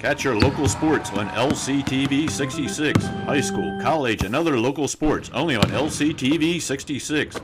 Catch your local sports on LCTV 66. High school, college, and other local sports only on LCTV 66.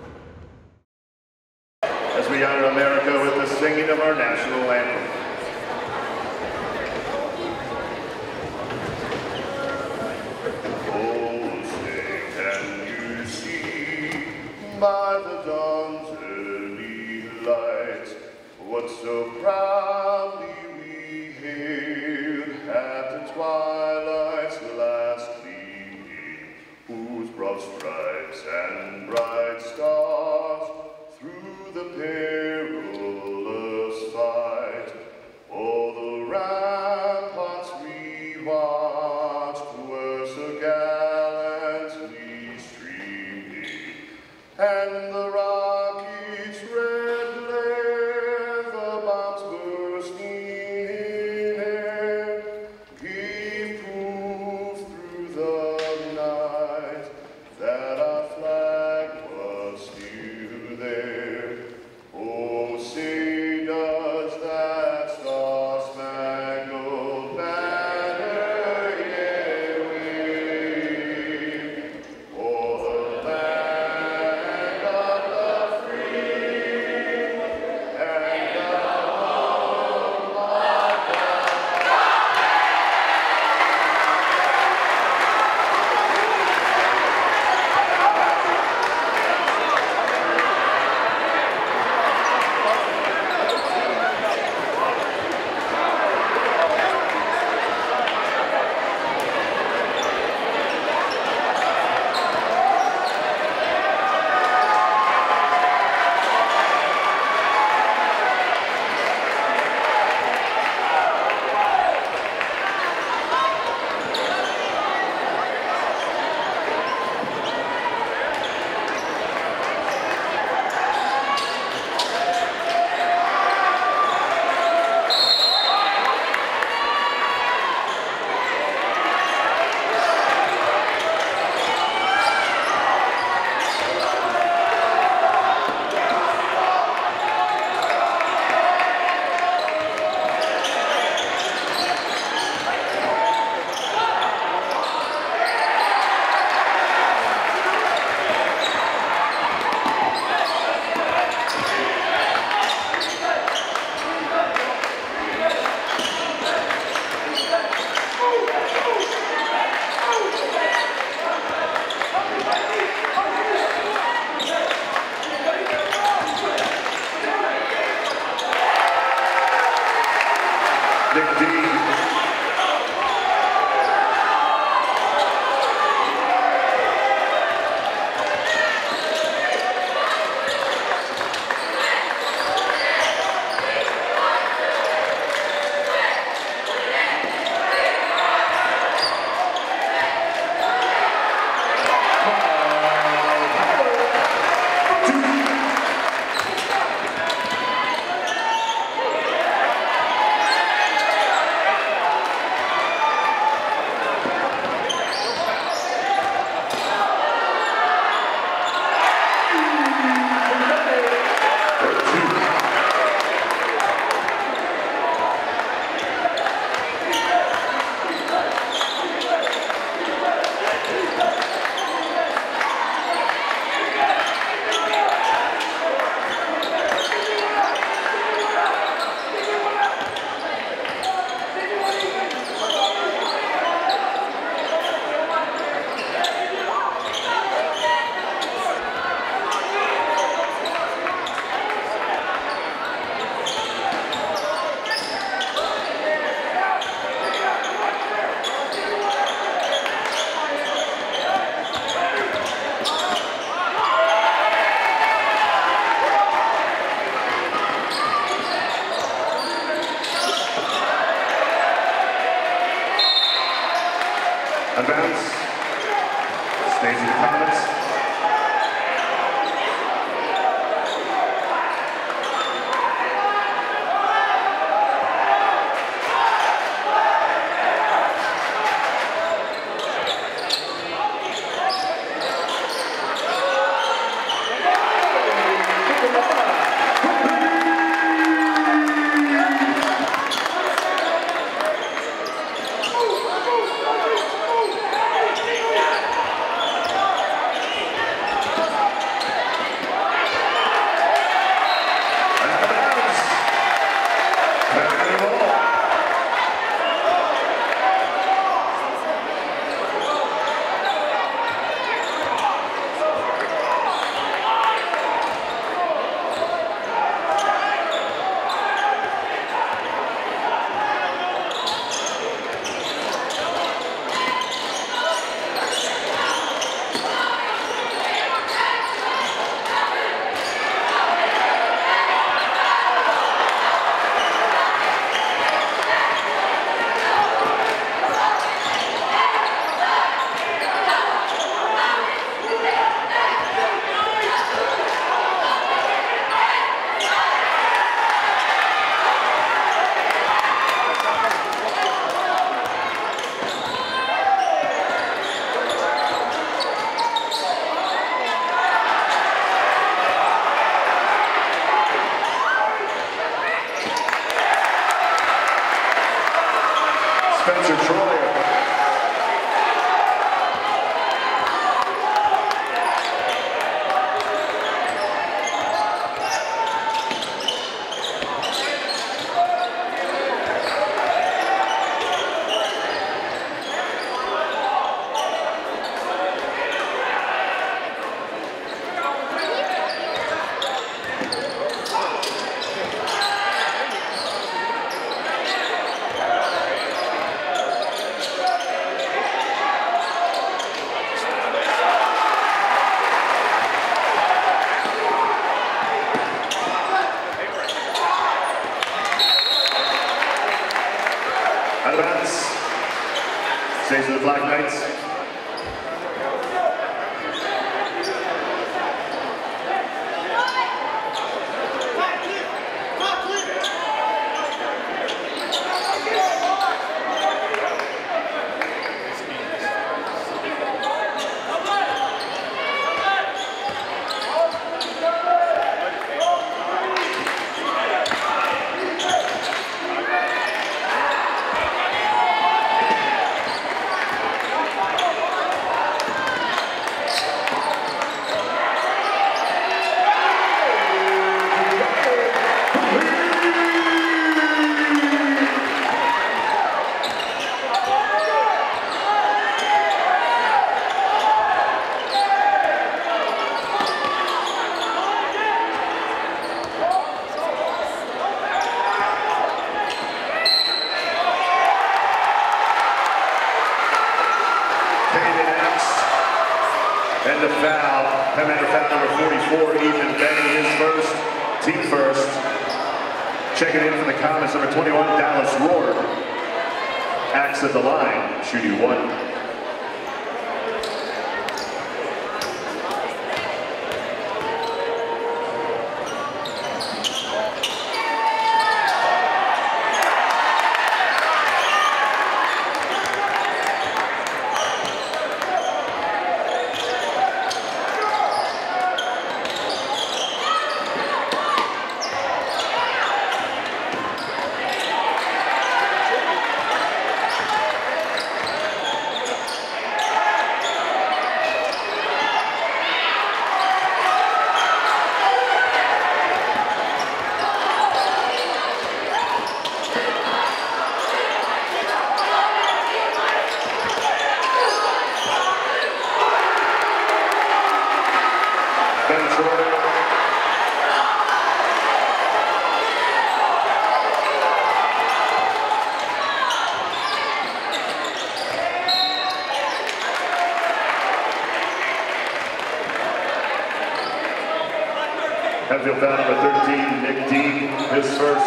Backfield foul number 13, Nick Dean, his first,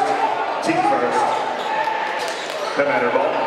team first. That matter ball.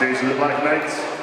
Bounds. of the Black Knights.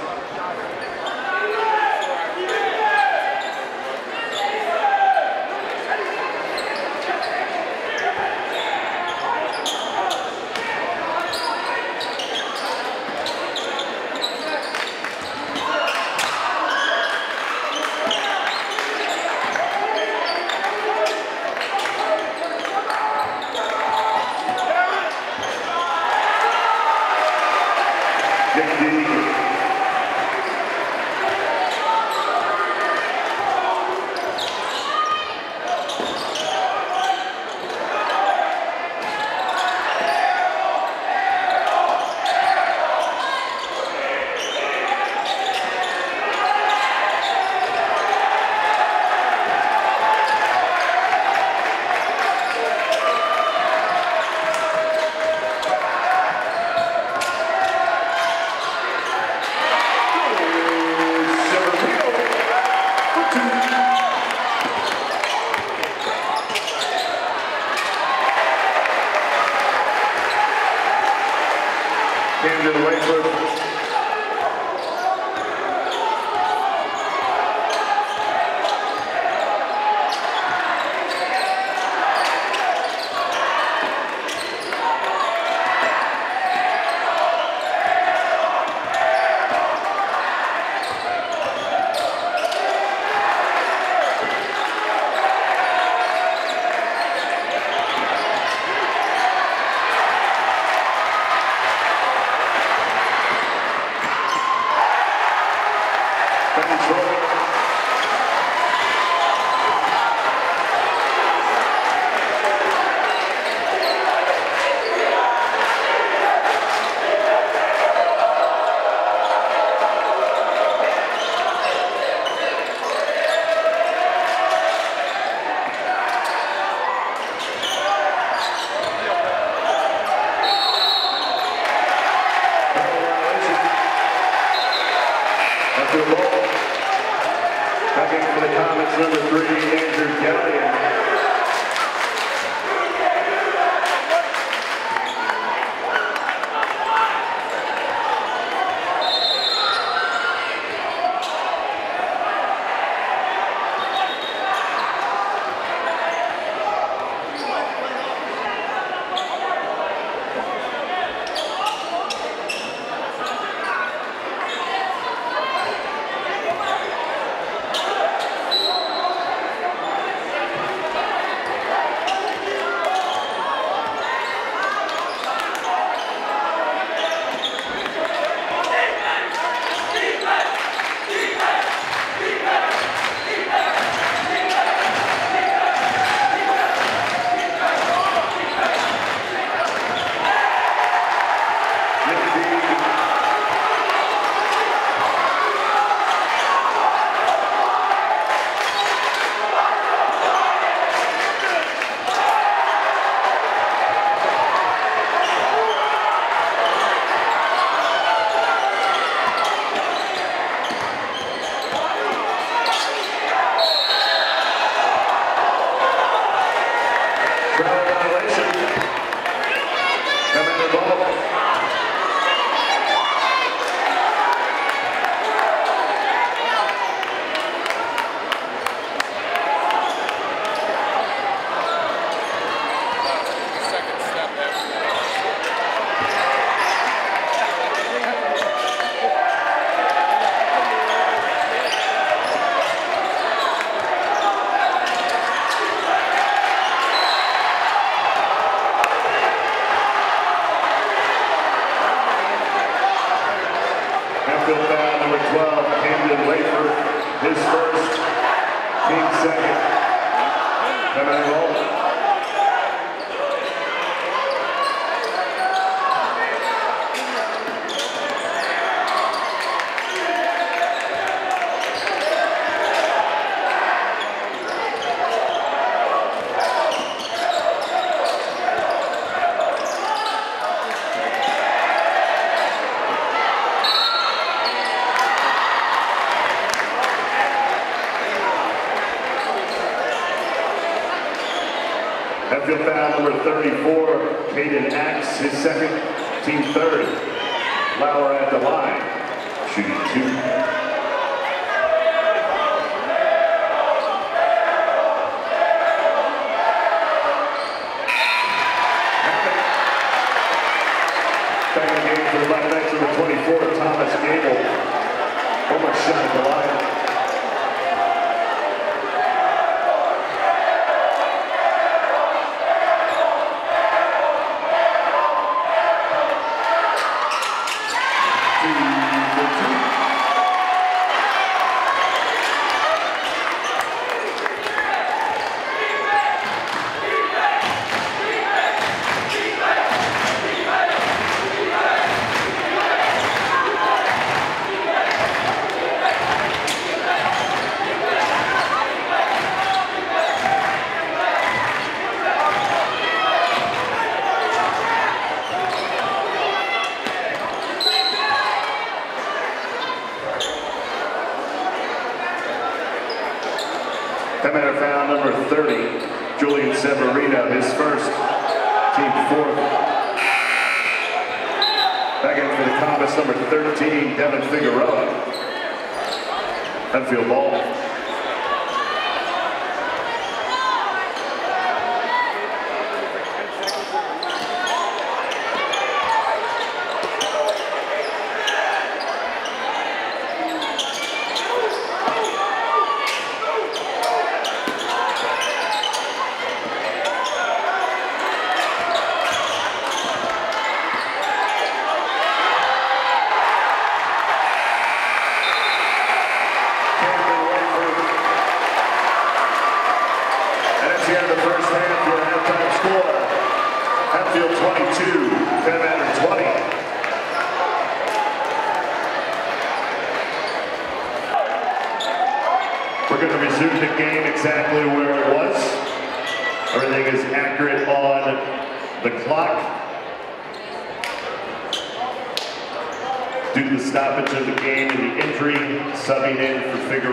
Valeu.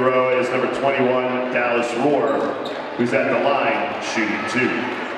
Figueroa is number 21, Dallas Rohr, who's at the line shooting two.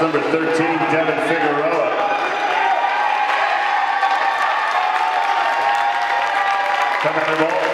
Number 13, Devin Figueroa. Coming in the ball.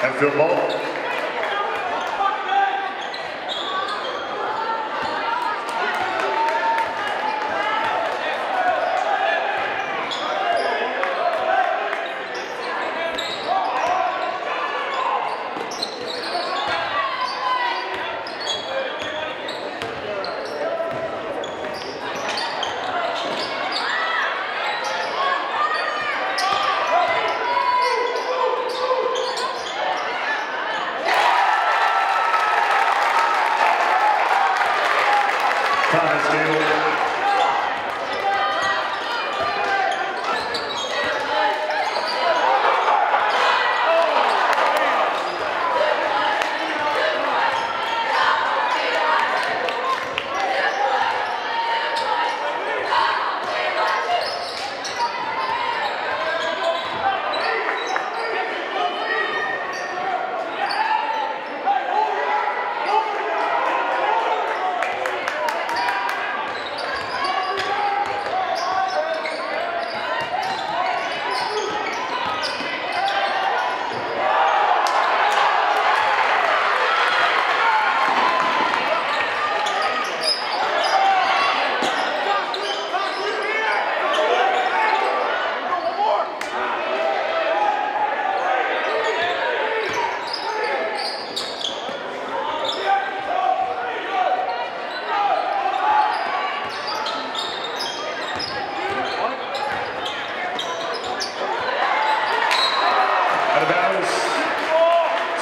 Phil Ball.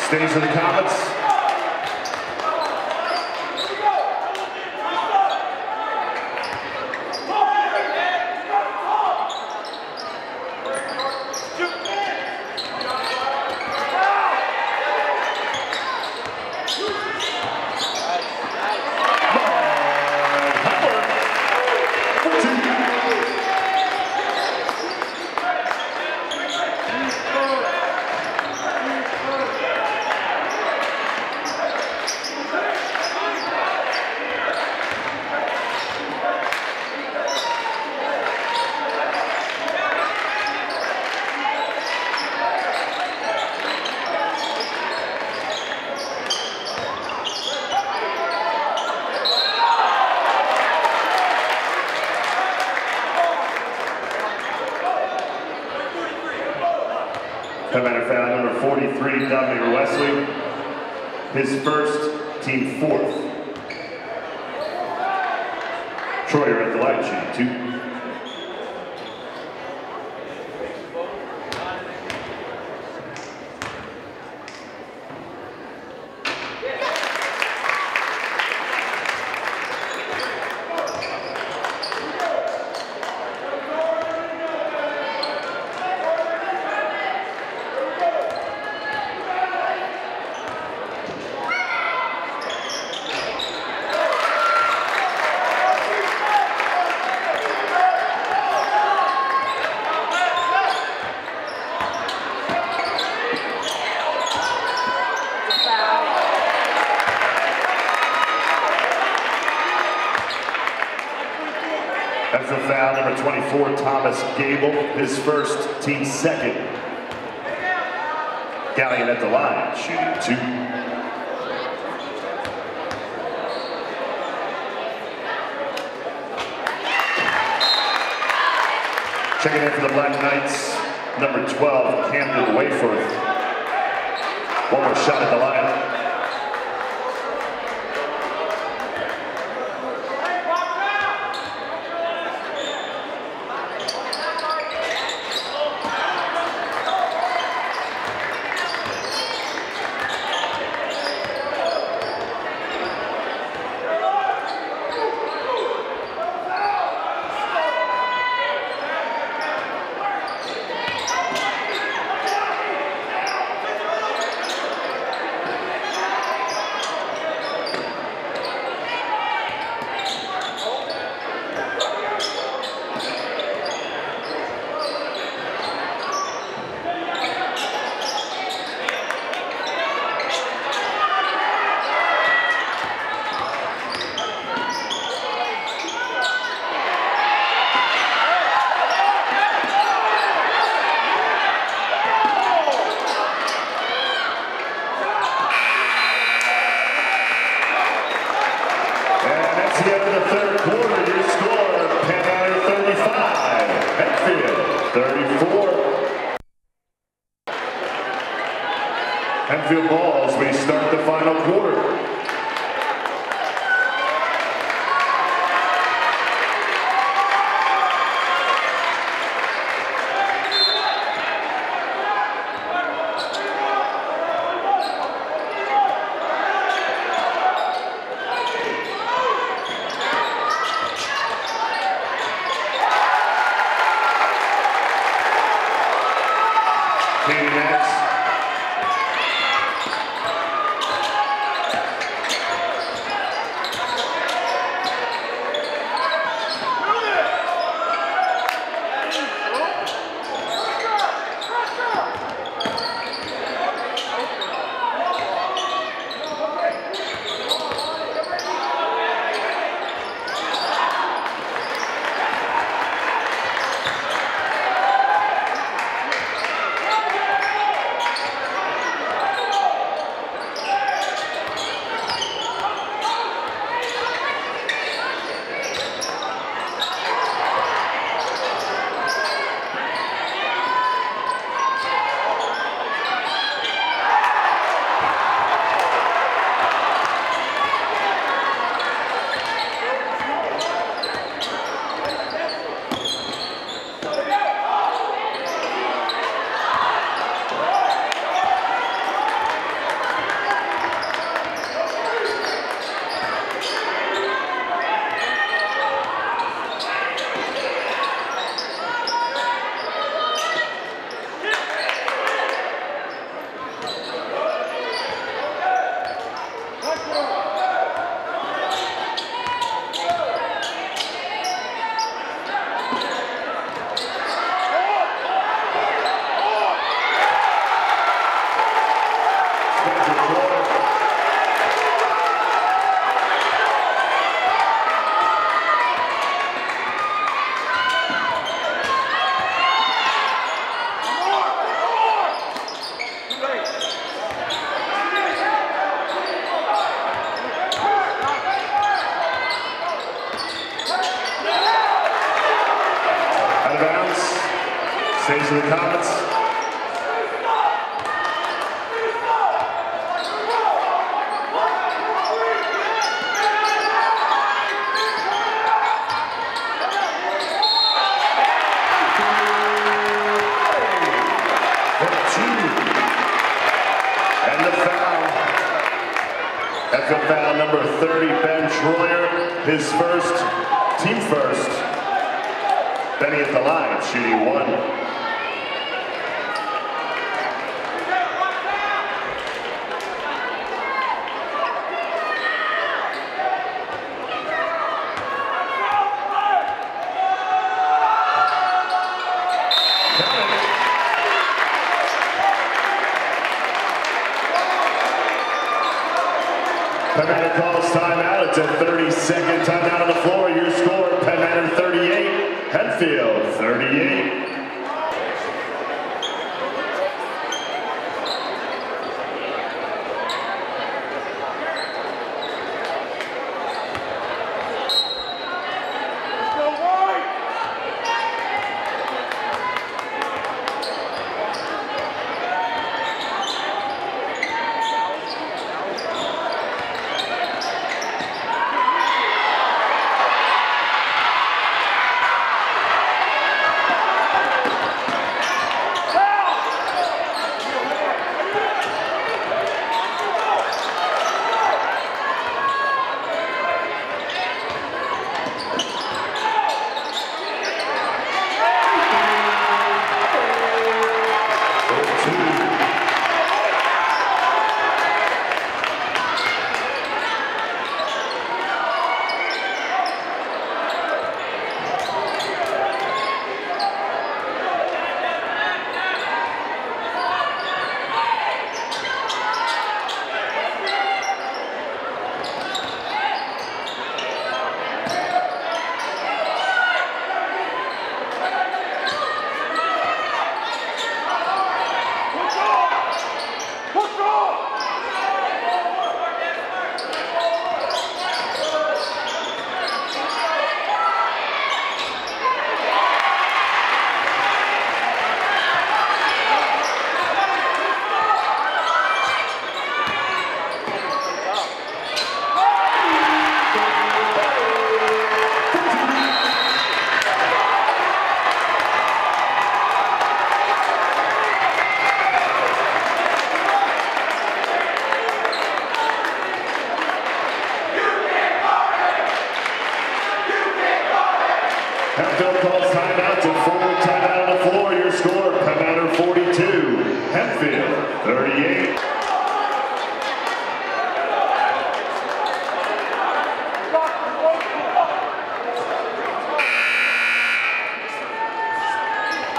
Stage in the Comets. Commander foul number 43, Dominic Wesley. His first, team fourth. Troyer at the line, shooting two. The foul number 24, Thomas Gable. His first, team second. Gallion at the line, shooting two. Checking in for the Black Knights, number 12, Camden Wayforth. One more shot at the line.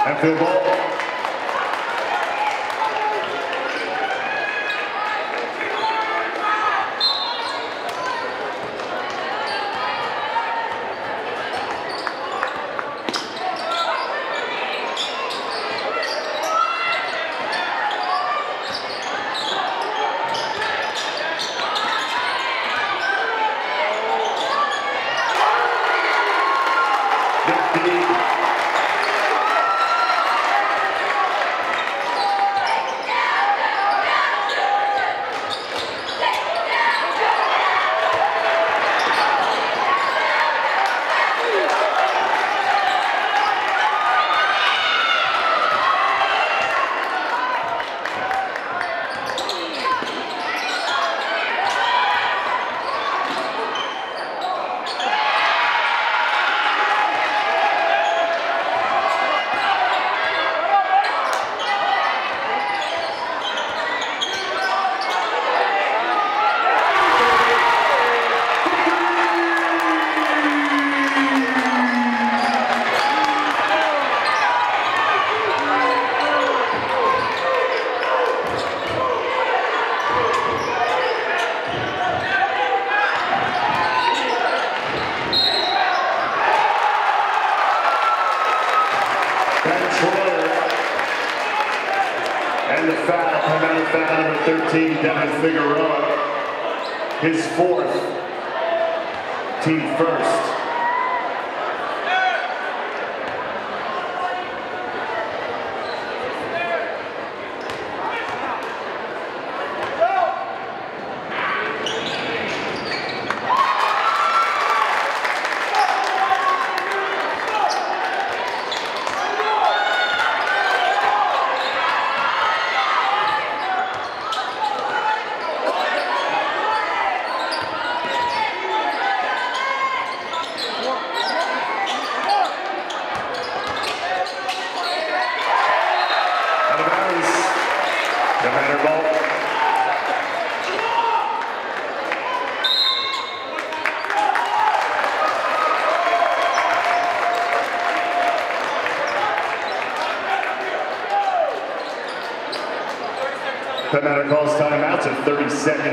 Hempfield ball.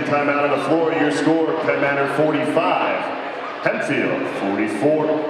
Time out on the floor, your score, Penn Manor 45, Hempfield 44.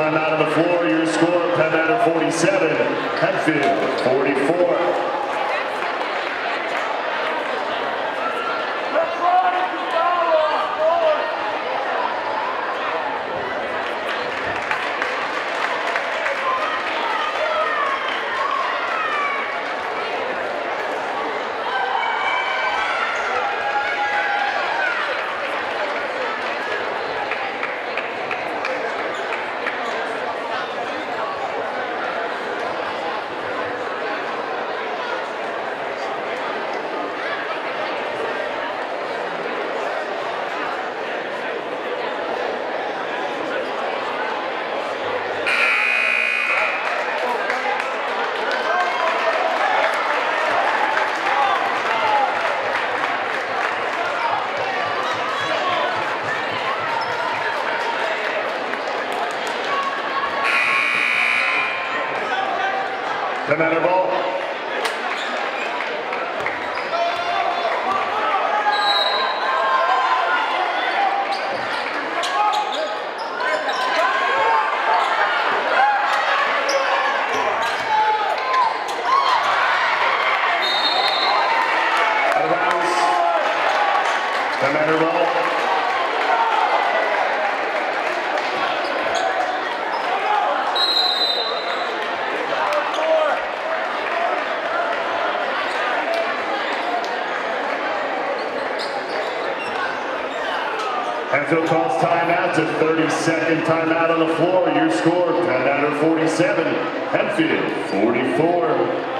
timeout on the floor. Enzo calls timeout to 32nd timeout on the floor. Your score, 10 out of 47, Hempfield 44.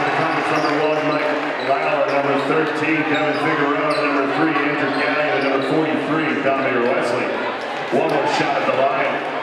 to the cover from one, Mike Lauer, number 13, Kevin Figueroa, number 3, Andrew Guy, and number 43, Dominic Wesley. One more shot at the line.